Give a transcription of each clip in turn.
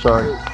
Sorry.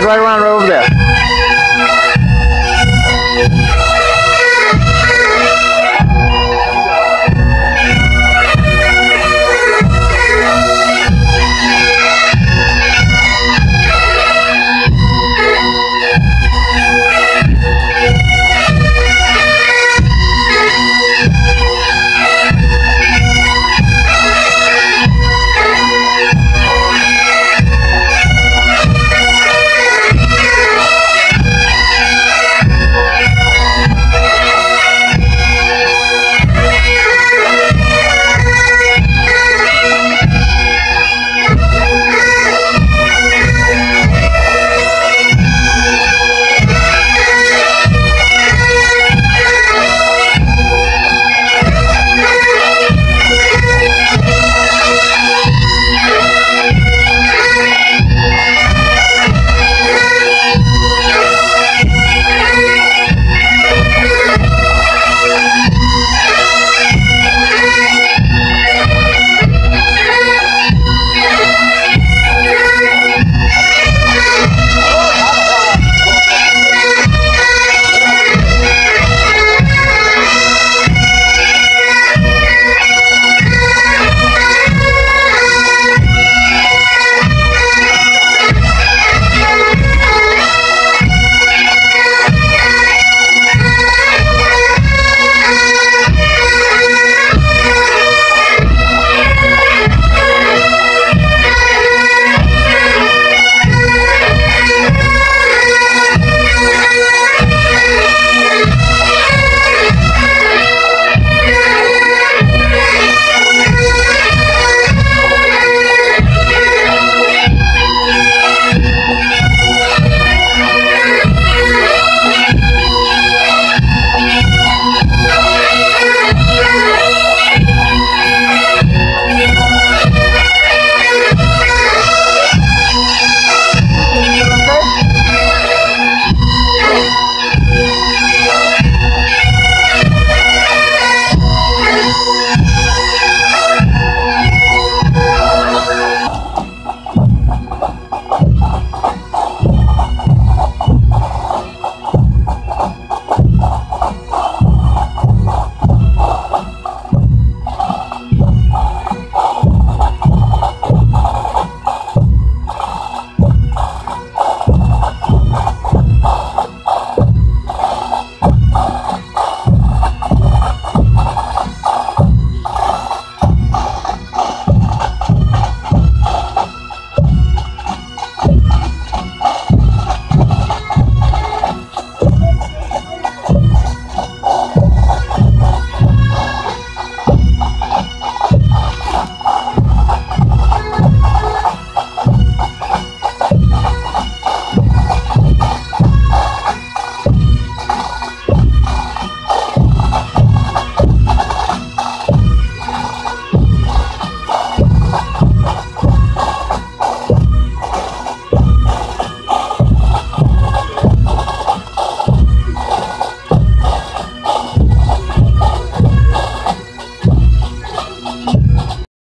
slide right around right over there.